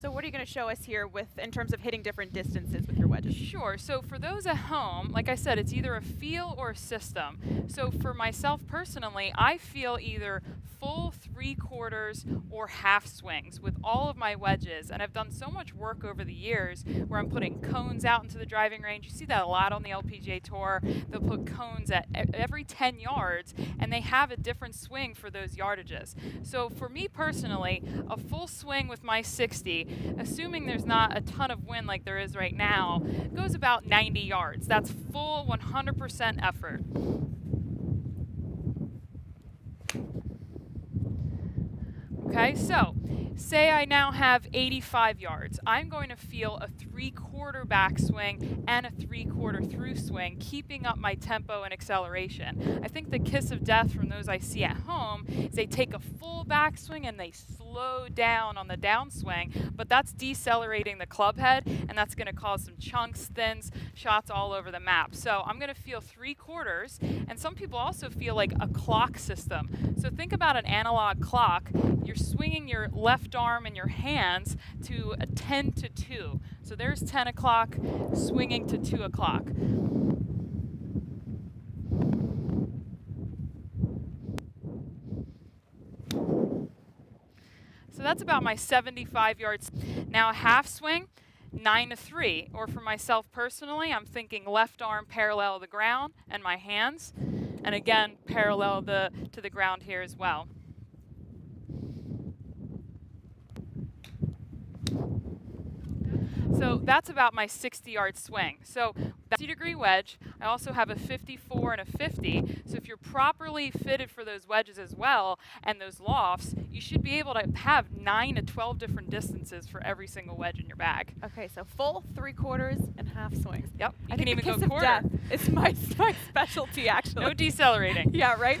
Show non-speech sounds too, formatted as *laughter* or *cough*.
So what are you going to show us here with in terms of hitting different distances with your wedges? Sure. So for those at home, like I said, it's either a feel or a system. So for myself personally, I feel either full three quarters or half swings with all of my wedges. And I've done so much work over the years where I'm putting cones out into the driving range. You see that a lot on the LPGA Tour. They'll put cones at every 10 yards and they have a different swing for those yardages. So for me personally, a full swing with my 60 assuming there's not a ton of wind like there is right now, goes about 90 yards. That's full 100% effort. Okay, so say I now have 85 yards. I'm going to feel a three quarter backswing and a three quarter through swing, keeping up my tempo and acceleration. I think the kiss of death from those I see at home is they take a full backswing and they slow down on the downswing, but that's decelerating the club head and that's going to cause some chunks, thins, shots all over the map. So I'm going to feel three quarters, and some people also feel like a clock system. So think about an analog clock. You're swinging your left arm and your hands to 10 to 2. So there's 10 o'clock swinging to 2 o'clock. So that's about my 75 yards. Now a half swing, 9 to 3. Or for myself personally, I'm thinking left arm parallel to the ground and my hands. And again, parallel the, to the ground here as well. So that's about my 60 yard swing. So 60 degree wedge. I also have a 54 and a 50. So if you're properly fitted for those wedges as well and those lofts, you should be able to have 9 to 12 different distances for every single wedge in your bag. Okay, so full, three quarters, and half swings. Yep. You I can even go quarter. Is my, *laughs* my specialty, actually. No decelerating. *laughs* yeah, right?